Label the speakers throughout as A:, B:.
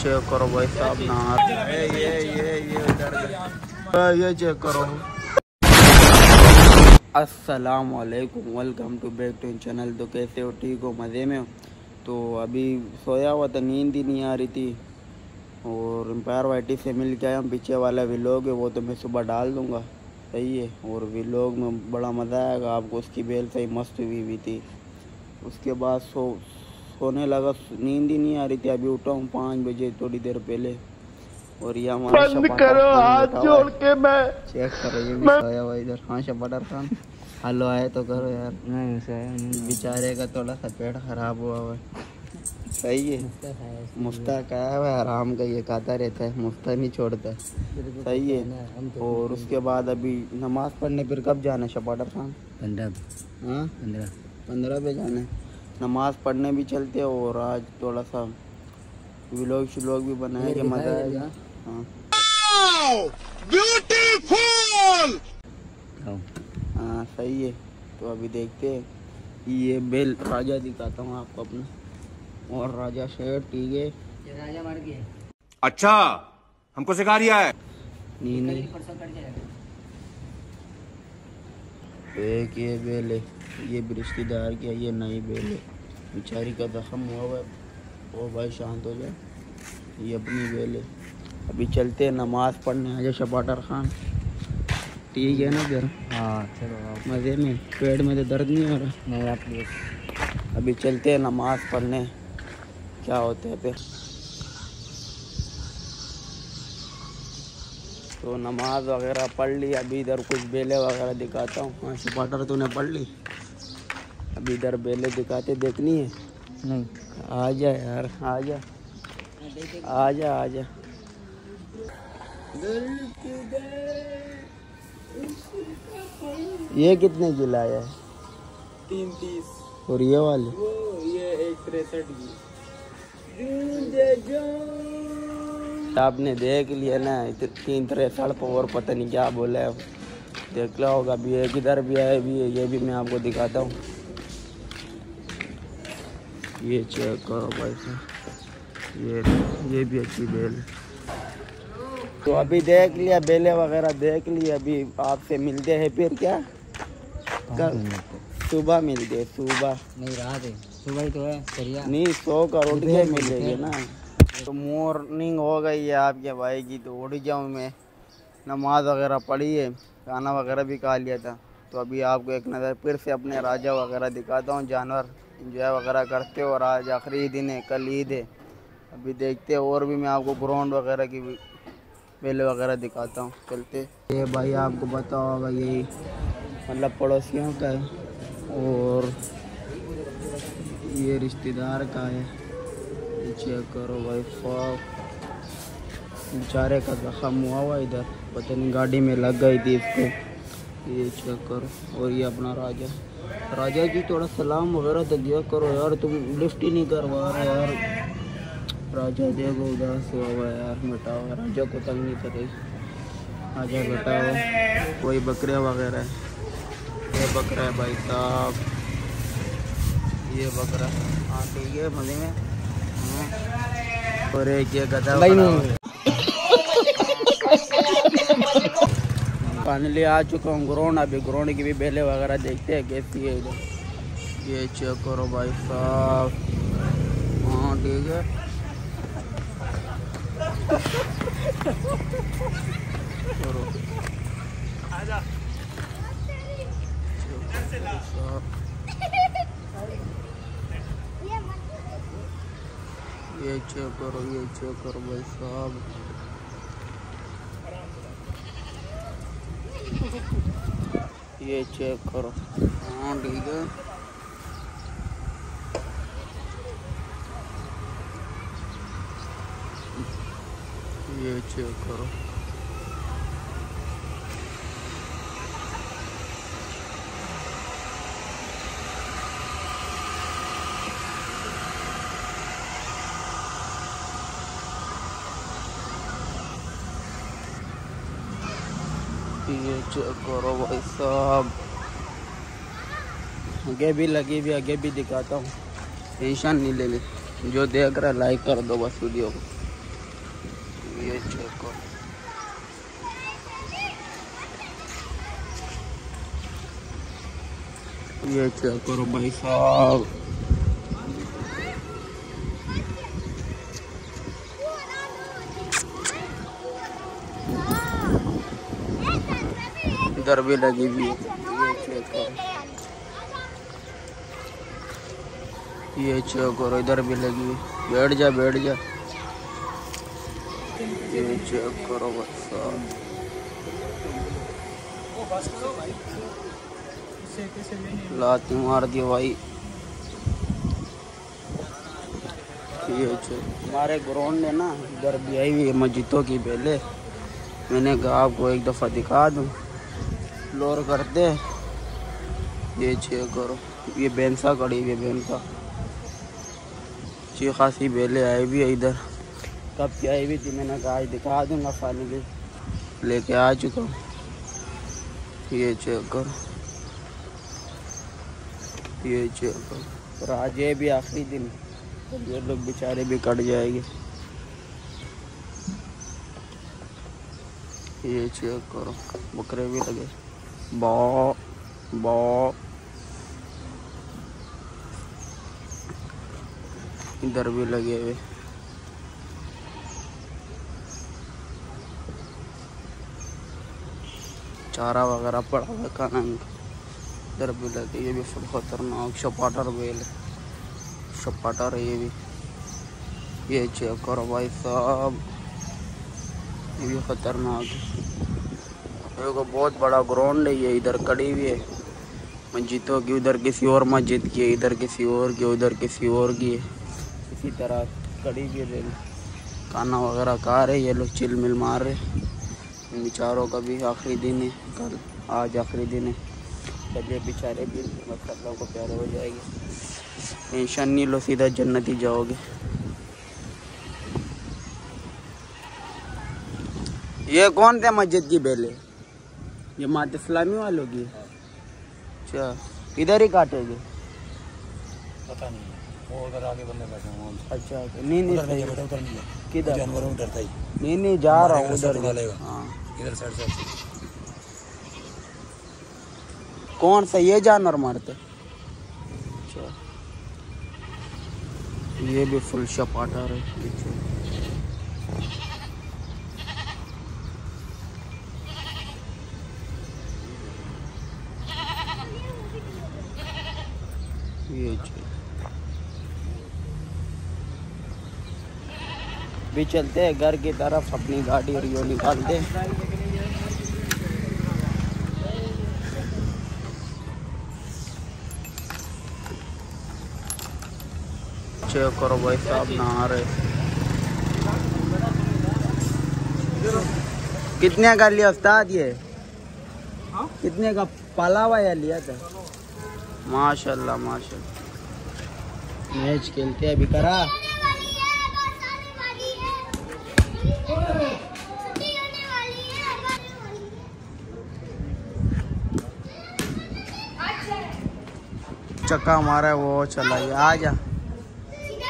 A: Check करो भाई साहब नहा ये ये ये ये इधर ये चेक करो। अस्सलाम वालेकुम welcome to back to channel तो कैसे हो ठीक हो मज़े में हो? तो अभी सोया हुआ था नींद ही नहीं आ रही थी। और एम्पायर वाइटी से मिल के आया पीछे वाला व्लॉग है वो तो मैं सुबह डाल दूँगा। सही है और व्लॉग में बड़ा मज़ा आएगा आपको उसकी बेल सही मस्त हुई हुई थी। उसके बाद सो सोने लगा नींद ही नहीं आ रही थी। अभी उठा हूँ पाँच बजे थोड़ी देर पहले। और ये हमारा
B: बंद करो हाथ जोड़ के मैं
A: चेक करो ये भी सोया हुआ इधर। हाँ शपाटर खान। हेलो आए तो करो यार। नहीं बेचारे का थोड़ा सा पेट खराब हुआ हुआ है। सही है। मुफ्ता हुआ है आराम का ये खाता रहता है। मुफ्ता नहीं छोड़ता। सही है। और उसके बाद अभी नमाज़ पढ़ने फिर कब जाना है शपाटर खान?
C: पंद्रह।
A: हाँ?
C: पंद्रह।
A: पंद्रह पे जाना है। नमाज़ पढ़ने भी चलते हैं और आज थोड़ा सा व्लॉग श्लॉग भी बनाए कि मज़ा आएगा। हाँ। हाँ सही है। तो अभी देखते हैं। ये बेल राजा दिखाता हूँ आपको अपना। और राजा शेर ठीक है?
C: राजा मार गया।
D: अच्छा हमको सिखा रिया है।
A: नहीं नहीं एक ये बेल है ये भी रिश्तेदार की है ये नई बेल। है बेचारी का जख्म हुआ हुआ है। ओ भाई शांत हो जाए ये अपनी बेल। है अभी चलते हैं नमाज़ पढ़ने। आजा शपाटर खान। ठीक है ना फिर?
C: हाँ चलो
A: मज़े में। पेट में तो दर्द नहीं हो रहा।
C: नहीं आप
A: अभी चलते हैं नमाज़ पढ़ने। क्या होता है फिर? तो नमाज़ वगैरह पढ़ ली अभी इधर कुछ बेले वगैरह दिखाता हूँ। हाँ सुपाटर तूने पढ़ ली? अभी इधर बेले दिखाते देखनी है?
C: नहीं।
A: आ जा यार आ जा। आ जा आ जा। ये कितने की लाया है?
B: तीन तीस।
A: और ये वाले?
B: वो ये एक तिरसठ की।
A: आपने देख लिया ना तीन तरह सड़क और पता नहीं क्या बोला है। देख लिया होगा अभी एक इधर भी है भी है ये भी मैं आपको दिखाता हूँ। ये चेक करो भाई साहब। ये ये भी अच्छी बेल तो अभी देख लिया बेले वगैरह देख लिया अभी आपसे मिलते हैं फिर क्या? कल सुबह मिलते सुबह।
C: नहीं रात है। सुबह ही तो है
A: नहीं सौ करोड़ के मिलेगी ना। तो मॉर्निंग हो गई है आपके भाई की तो उठ जाऊँ मैं। नमाज़ वगैरह पढ़ी है खाना वगैरह भी खा लिया था। तो अभी आपको एक नज़र फिर से अपने राजा वगैरह दिखाता हूँ, जानवर इंजॉय वगैरह करते हो और आज आखिरी दिन है, कल ईद है। अभी देखते हैं, और भी मैं आपको ग्राउंड वगैरह की मेले वगैरह दिखाता हूँ। चलते। ये भाई आपको पता होगा यही मतलब पड़ोसियों का है और ये रिश्तेदार का है। चेक करो भाई साहब बेचारे का जख्म हुआ हुआ इधर पता नहीं गाड़ी में लग गई थी इसको ये चेक करो और ये अपना राजा राजा जी थोड़ा सलाम वगैरह तो दिया करो यार तुम लिफ्ट ही नहीं करवा रहे यार राजा देखो उदास हुआ हुआ यार मिटाओ राजा को तंग नहीं करे राजा बेटाओ कोई बकरे वगैरह ये बकरा है भाई साहब ये बकरा हाँ ठीक है मज़े में। और एक ये गधा फाइनली आ चुका हूँ ग्राउंड अभी ग्राउंड की भी बेले वगैरह देखते हैं कैसी है इधर। ये चेक करो भाई साहब। हाँ ठीक है। करो ये चेक करो ये चेक करो भाई साहब। ये चेक करो हाँ ठीक है। ये चेक करो ये चेक करो भाई साहब। आगे भी लगी भी आगे भी दिखाता हूँ। टेंशन नहीं ले ली जो देख रहा लाइक कर दो बस वीडियो को। ये चेक करो ये चेक करो भाई साहब? इधर भी लगी हुई है। ये चेक करो, इधर भी लगी हुई। बैठ जा बैठ जा। ये चेक करो साहब लाती मार दी भाई। ये हमारे ग्राउंड है ना इधर भी आई हुई है मस्जिदों की पहले। मैंने कहा आपको एक दफ़ा दिखा दूँ। फ्लोर करते हैं। ये चेक करो। ये बेंसा कड़ी हुई बेंसा अच्छी खासी बेले आई भी है इधर। कब की आई हुई थी मैंने कहा दिखा दूँगा फाइनली लेके आ चुका हूँ। ये चेक करो। ये चेक करो। और आज ये भी आखिरी दिन। ये लोग बेचारे भी कट जाएँगे। ये चेक करो। बकरे भी लगे। इधर भी लगे हुए। चारा वगैरह पड़ा हुआ खाना इधर भी लगे, ये भी फुल खतरनाक शपाटर बेल। शपाटर ये भी। ये चेक करो भाई साहब। ये भी खतरनाक देखो बहुत बड़ा ग्राउंड है ये, इधर कड़ी हुई है। मस्जिदों की उधर किसी और मस्जिद की है इधर किसी और की उधर किसी और की है इसी तरह कड़ी हुई है खाना वगैरह खा रहे, ये लोग चिल मिल मार रहे। इन बेचारों का भी आखिरी दिन है, कल, आज आखिरी दिन है। ये बेचारे भी अल्लाह को प्यारे हो जाएगी। टेंशन नहीं लो सीधा जन्नत ही जाओगे। ये कौन थे मस्जिद की बेले? ये मात इस्लामी वालों की। अच्छा इधर ही काटेंगे।
E: पता नहीं वो उधर आगे बंदे बैठे हैं
A: अच्छा अच्छा नहीं नहीं
E: नहीं
A: सही।
E: बेटा उधर नहीं
A: किधर?
E: जानवरों में डरता ही।
A: नहीं नहीं जा रहा हूँ उधर हाँ।
E: इधर साइड से
A: कौन सा ये जानवर मारते? अच्छा। ये भी फुल शपाटा है पीछे। ये भी चलते हैं घर की तरफ़ अपनी गाड़ी और यो निकालते हैं। चेक करो भाई साहब नहा रहे कितने का लिया उस्ताद ये? कितने का पाला हुआ या लिया था? माशाल्लाह माशाल्लाह। मैच खेलते हैं अभी करा। चक्का मारा है, वो चला ये आ जा।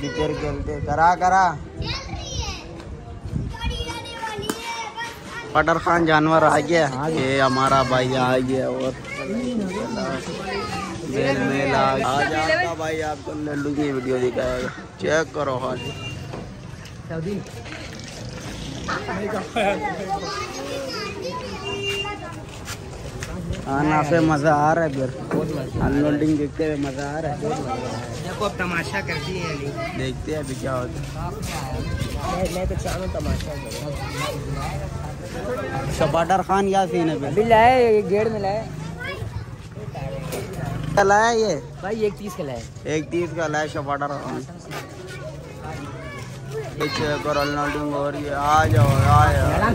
A: भीतर खेलते करा करा। पटर खान जानवर आ गया। ये हमारा भाई आ गया और गया आज आपका भाई आपको लल्लू की वीडियो दिखाएगा चेक करो हाल खाना पे मज़ा आ रहा है फिर। अनलोडिंग देखते हुए मज़ा आ रहा है।
C: देखो अब तमाशा कर दिए अली।
A: देखते हैं अभी क्या होता है।
C: मैं तो चाहूँ तमाशा
A: शबाटर खान क्या सीन है
C: अभी लाए गेड़ में लाए।
A: क्या लाया ये?
C: भाई एक तीस का लाए
A: एक तीस का लाया हो रही है आ जाओ आ जाओ।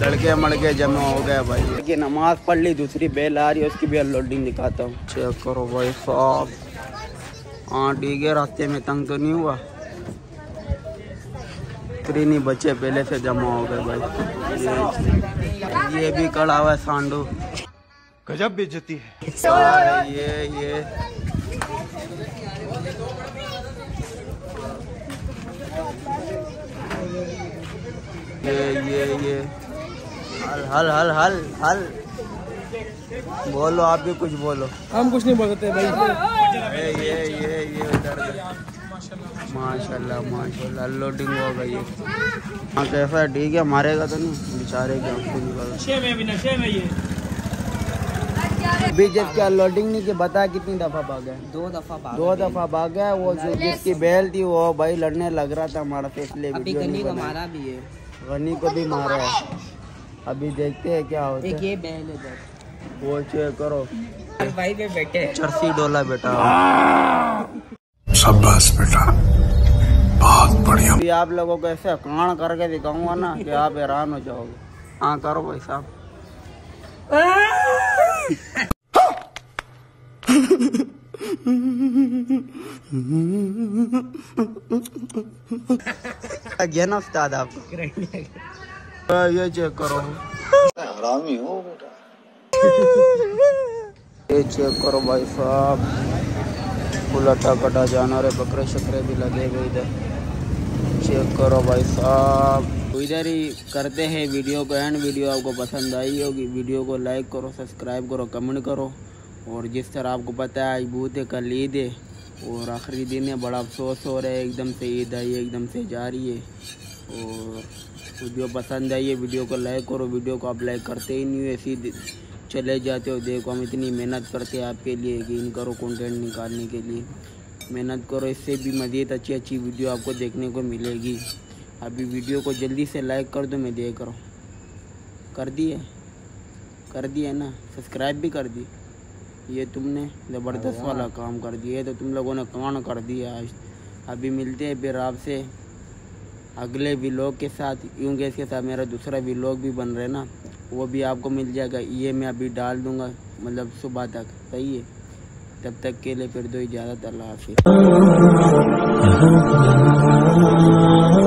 A: लड़के मड़के जमा हो गए भाई। कि नमाज़ पढ़ ली दूसरी बेल आ रही है उसकी भी अनलोडिंग दिखाता हूँ। चेक करो भाई साहब। हाँ ठीक है रास्ते में तंग तो नहीं हुआ? बकरी नहीं बचे पहले से जमा हो गए भाई। ये, ये भी कड़ा हुआ है सांडू।
D: गजब बेचती है।
A: ये ये। ये ये ये। हल हल हल हल हल। बोलो आप भी कुछ बोलो।
B: हम कुछ नहीं बोल सकते भाई।
A: ये ये ये। माशाल्लाह माशाल्लाह लोडिंग हो गई है। हाँ कैसा है? ठीक है? मारेगा तो नहीं बेचारे के आँसू निकल
B: छः में भी ना छः में ये।
A: अभी जब क्या लोडिंग नहीं की बता कितनी दफ़ा भागा है
C: दो दफ़ा भाग
A: दो दफ़ा भागा है वो जो जिसकी बैल थी वो भाई लड़ने लग रहा था हमारा तो इसलिए
C: अभी
A: वीडियो
C: को मारा भी है।
A: गनी को भी मारा है। अभी देखते हैं क्या होता
C: एक
A: है।
C: ये बैल है
A: वो चेक करो।
C: भाई पे बैठे
A: चरसी डोला बेटा।
D: शाबाश बेटा। बहुत बढ़िया।
A: अभी आप लोगों को ऐसे कान करके दिखाऊँगा ना कि आप हैरान हो जाओगे। हाँ करो भाई साहब। गया ना उस्ताद आपको हाँ, ये चेक करो।
E: हरामी हो बेटा।
A: ये चेक करो भाई साहब। फुलटा कटा जाना है बकरे शकरे भी लगे हुए इधर। चेक करो भाई साहब। तो इधर ही करते हैं वीडियो को एंड वीडियो आपको पसंद आई होगी वीडियो को लाइक करो सब्सक्राइब करो कमेंट करो। और जिस तरह आपको पता है आज बूथ है कल ईद है, और आखिरी दिन है, बड़ा अफसोस हो रहा है, एकदम से ईद आई है, एकदम से जा रही है। और वीडियो पसंद आई है, वीडियो को लाइक करो, वीडियो को आप लाइक करते ही नहीं हो, ऐसी चले जाते हो। देखो, हम इतनी मेहनत करते हैं आपके लिए कि इन करो कंटेंट निकालने के लिए। मेहनत करो इससे भी मज़ीद अच्छी अच्छी वीडियो आपको देखने को मिलेगी। अभी वीडियो को जल्दी से लाइक कर दो मैं देख रहा हूँ। कर दिए? कर दिए ना? सब्सक्राइब भी कर दी? ये तुमने ज़बरदस्त वाला काम कर दिया ये तो तुम लोगों ने कौन कर दिया आज। अभी मिलते हैं फिर आपसे अगले व्लॉग के साथ। क्योंकि इसके साथ मेरा दूसरा व्लॉग भी बन रहा है ना वो भी आपको मिल जाएगा। ये मैं अभी डाल दूँगा मतलब सुबह तक। सही है? तब तक के लिए फिर दो इजाज़त अल्लाह हाफिज़।